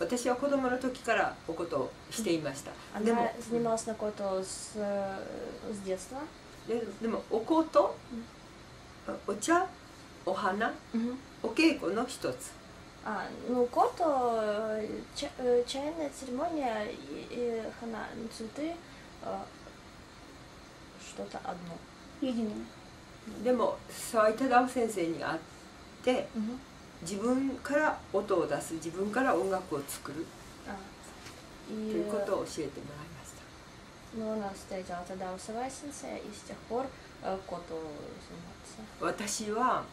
私は子供の時からおことをしていました。で Она も занималась на кото с, э, с детства. ででもおこと、お茶お花お稽古の一つ А, ну, кото, э, ча- э, чайная церемония и, и хана, цветы, э, что-то одно. Единое. でも沢井忠夫先生に会って 自分から音を出す自分から音楽を作る А, と и いうことを教えてもらいました ну, она встретила тогда у Савай сенсея, и с тех пор э, кото занимается. 私は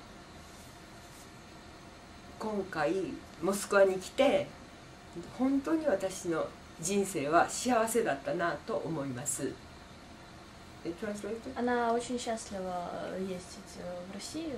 今回モスクワに来て本当に私の人生は幸せだったなと思います。え translate? Она очень счастлива ездить э, в Россию.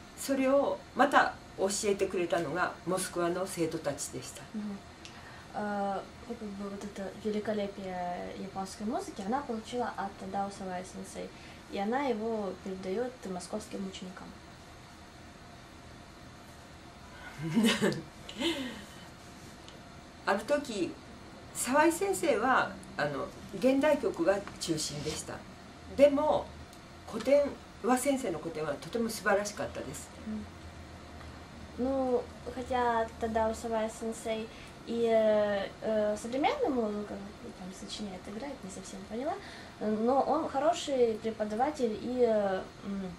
それをまた教えてくれたのがモスクワの生徒たちでした。 Мгм. А, как бы вот это великолепие японской музыки она получила от Тадао Савай сенсей. И она его передает московским ученикам. ある時沢井先生はあの現代曲が中心でしたでも古典 和先生の古典はとても素晴らしかったです Ну, хотя Тадао Савай сенсей и э, э, современную музыку там сочиняет, играет, не совсем поняла, э, но он хороший преподаватель и э, м,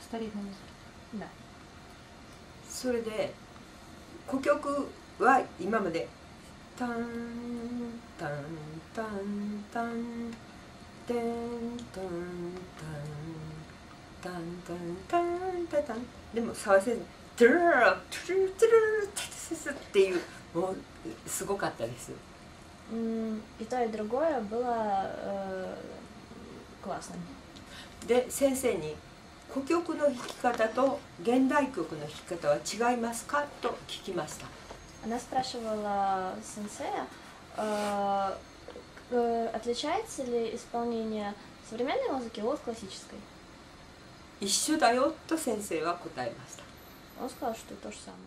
Старинная музыка. да. それで古曲は今までタンタンタンタンテンタンタン タンタンタンタンタンでも沢井先生トゥルルルトゥルルトゥルルタタタタっていうもうすごかったです М, И то, и другое было э, классным. で先生に古曲の弾き方と現代曲の弾き方は違いますかと聞きました Она спрашивала сенсея, э, э, отличается ли исполнение современной музыки от классической. 一緒だよと先生は答えました Он сказал, что то же самое.